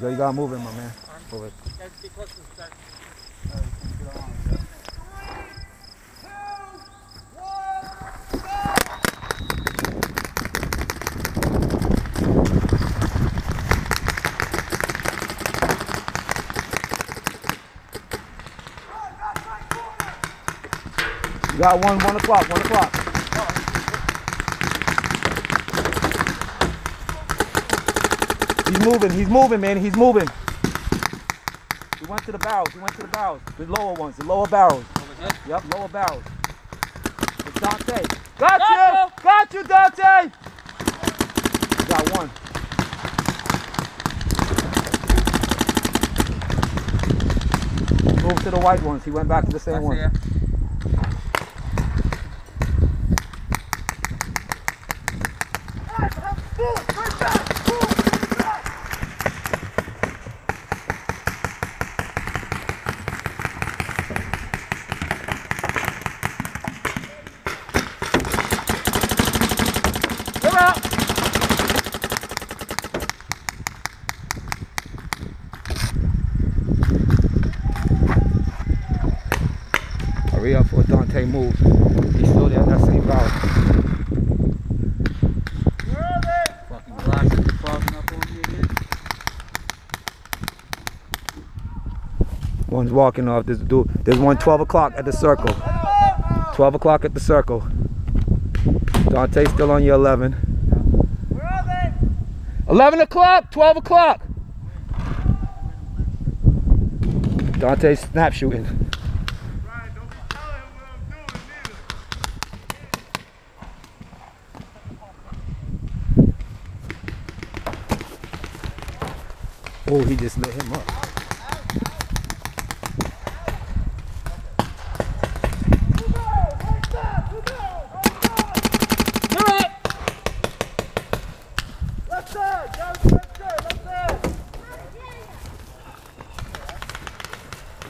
Yo, you gotta move it, my man. Move it. Got one, one o'clock, one o'clock. He's moving, he's moving, man, he's moving. He went to the barrels, he went to the barrels. The lower ones, the lower barrels. Yep, lower barrels. It's Dante. Got you! Got you, Dante! Got one. Move to the white ones. He went back to the same one. Come Before Dante moves. He's still there at that same again. One's walking off. There's, dude, there's one 12 o'clock at the circle. 12 o'clock at the circle. Dante's still on your 11. 11 o'clock, 12 o'clock. Dante's snap shooting. Oh, he just lit him up.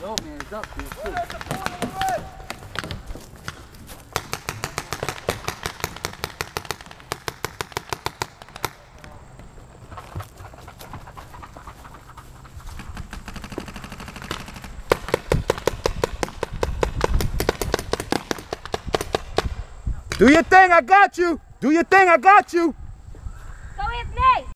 Yo, man, it's up there, too. Do your thing, I got you. Do your thing, I got you.